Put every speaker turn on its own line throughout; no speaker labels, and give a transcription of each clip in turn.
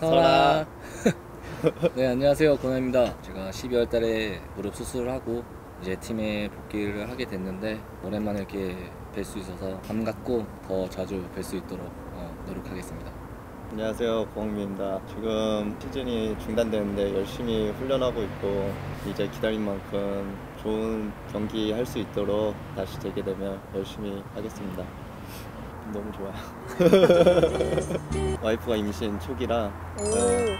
서라. 네 안녕하세요 권아입니다. 제가 12월 달에 무릎 수술을 하고 이제 팀에 복귀를 하게 됐는데 오랜만에 이렇게 뵐 수 있어서 반갑고 더 자주 뵐 수 있도록 어, 노력하겠습니다.
안녕하세요 고흥민입니다 지금 시즌이 중단되는데 열심히 훈련하고 있고 이제 기다린 만큼 좋은 경기 할 수 있도록 다시 재개되면 열심히 하겠습니다 너무 좋아요 와이프가 임신 초기라 네,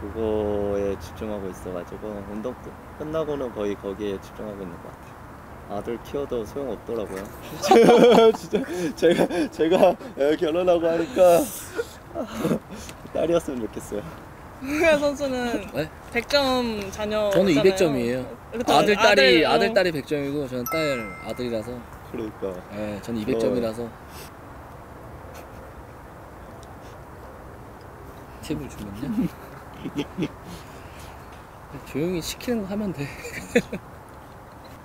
그거에 집중하고 있어가지고 운동 끝- 끝나고는 거의 거기에 집중하고 있는 것 같아요 아들 키워도 소용없더라고요 진짜 제가 제가 애 결혼하고 하니까 딸이었으면 좋겠어요.
홍현 선수는
네?
100점 자녀.
저는 200점이에요. 아들 딸이 아들 딸이 100점이고 저는 딸 아들이라서
그러니까
네, 저는 200점이라서 팁을 주면요. 조용히 시키는 거 하면 돼.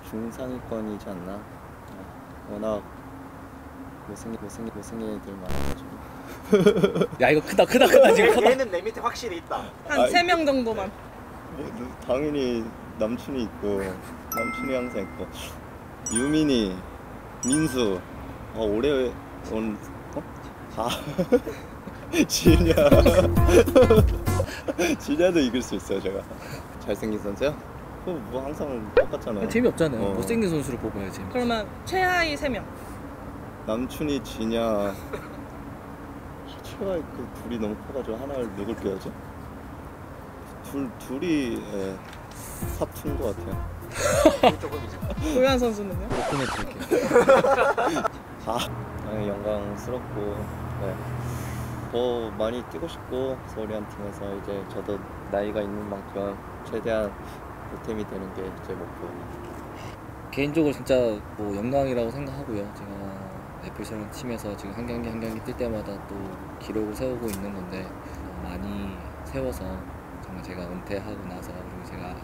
중상위권이지 않나. 어, 워낙 못생긴 못생긴 못생긴 애들 많아가지고.
야 이거 크다 크다 크다 지금 크다.
얘는 내 밑에 확실히 있다.
한
아,
3명 정도만.
뭐, 당연히 남친이 있고 남친이 항상 있고 유민이 민수 어, 올해 온 어? 다 진야 진야도 이길 수 있어요 제가 잘생긴 선수요? 그거 뭐 항상 똑같잖아요.
재미없잖아요.
어.
못생긴 선수를 뽑아야 재미.
그러면 최하위 3명.
남춘이 지냐 아, 최하의 그 둘이 너무 커가지고 하나를 누굴 빼야죠? 둘 둘이 예, 사투인 것 같아요.
조금 이제
고현 선수는요?
오픈해 드릴게요.
다 네, 영광스럽고 네. 더 많이 뛰고 싶고 서울이한 팀에서 이제 저도 나이가 있는 만큼 최대한 보탬이 되는 게 제 목표입니다.
개인적으로 진짜 뭐 영광이라고 생각하고요. 제가 애플스라는 팀에서 지금 한 경기 한 경기 뛸 때마다 또 기록을 세우고 있는 건데 어, 많이 세워서 정말 제가 은퇴하고 나서 그리고 제가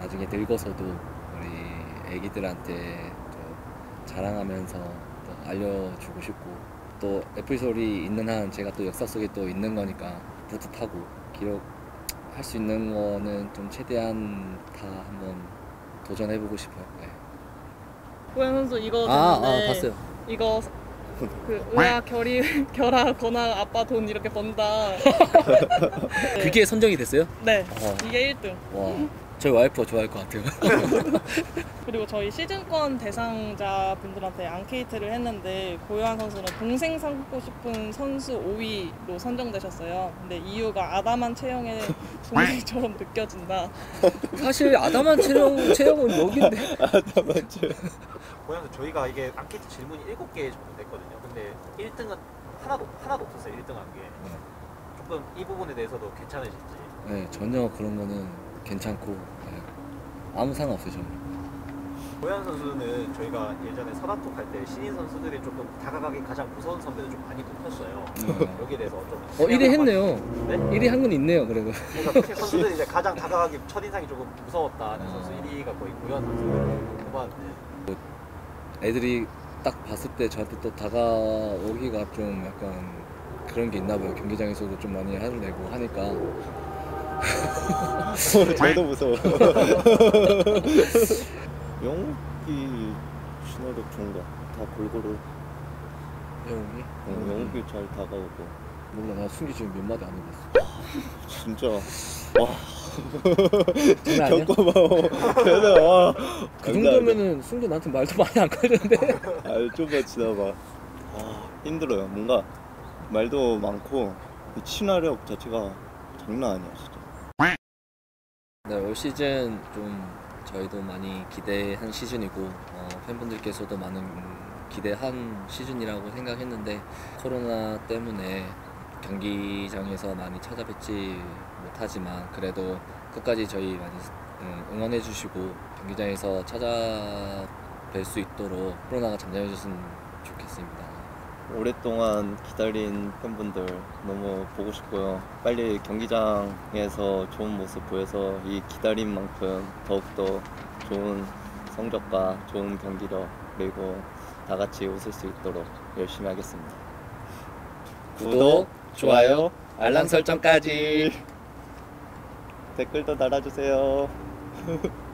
나중에 늙어서도 우리 애기들한테 또 자랑하면서 또 알려주고 싶고 또 애플솔이 있는 한 제가 또 역사 속에 또 있는 거니까 뿌듯하고 기록 할 수 있는 거는 좀 최대한 다 한번 도전해보고 싶어요. 네.
고현 선수 이거
아, 아 봤어요.
이거 그 의아 결이 결아 건아 아빠 돈 이렇게 번다.
그게 선정이 됐어요?
네.
어.
이게 1등.
와, 저희 와이프가 좋아할 것 같아요.
그리고 저희 시즌권 대상자 분들한테 앙케이트를 했는데 고요한 선수는 동생 삼고 싶은 선수 5위로 선정되셨어요. 근데 이유가 아담한 체형의 동생처럼 느껴진다.
사실 아담한 체형 체형은 여기인데.
고양이 저희가 이게 앙케이트 질문이 7개 정도 됐거든요. 근데 1등은 하나도 하나도 없었어요. 1등 한 게. 조금 이 부분에 대해서도 괜찮으신지.
네, 전혀 그런 거는 괜찮고 네. 아무 상관 없어요 저는.
고양 선수는 저희가 예전에 서단톡 할때 신인 선수들이 조금 다가가기 가장 무서운 선배들 좀 많이 뽑혔어요.
음.
여기에 대해서 좀.
어 1위 했네요.
네?
1위 한 건 있네요 그래도.
그러니까 선수들이 이제 가장 다가가기 첫 인상이 조금 무서웠다는
아.
선수 1위가 거의 고양 선수를 뽑았는데.
애들이 딱 봤을 때 저한테 또 다가오기가 좀 약간 그런 게 있나 봐요. 경기장에서도 좀 많이 화를 내고 하니까.
저도 무서워. 영욱이 신호력 좋은 거. 다 골고루.
영웅이?
어, 영욱이 잘 다가오고.
몰라 나 순기 지금 몇 마디 안 해봤어.
진짜. 와. 겪어봐. 대단. 와.
그 정도면은 순기 나한테 말도 많이 안 걸리는데.
아, 좀만 지나봐. 아, 힘들어요. 뭔가 말도 많고 이 친화력 자체가 장난 아니야, 진짜.
네, 올 시즌 좀 저희도 많이 기대한 시즌이고 어, 팬분들께서도 많은 기대한 시즌이라고 생각했는데 코로나 때문에 경기장에서 많이 찾아뵙지 못하지만 그래도 끝까지 저희 많이 음, 응원해 주시고 경기장에서 찾아뵐 수 있도록 코로나가 잠잠해졌으면 좋겠습니다.
오랫동안 기다린 팬분들 너무 보고 싶고요. 빨리 경기장에서 좋은 모습 보여서 이 기다린 만큼 더욱더 좋은 성적과 좋은 경기력 그리고 다 같이 웃을 수 있도록 열심히 하겠습니다.
구독, 좋아요, 알람 설정까지.
댓글도 달아주세요.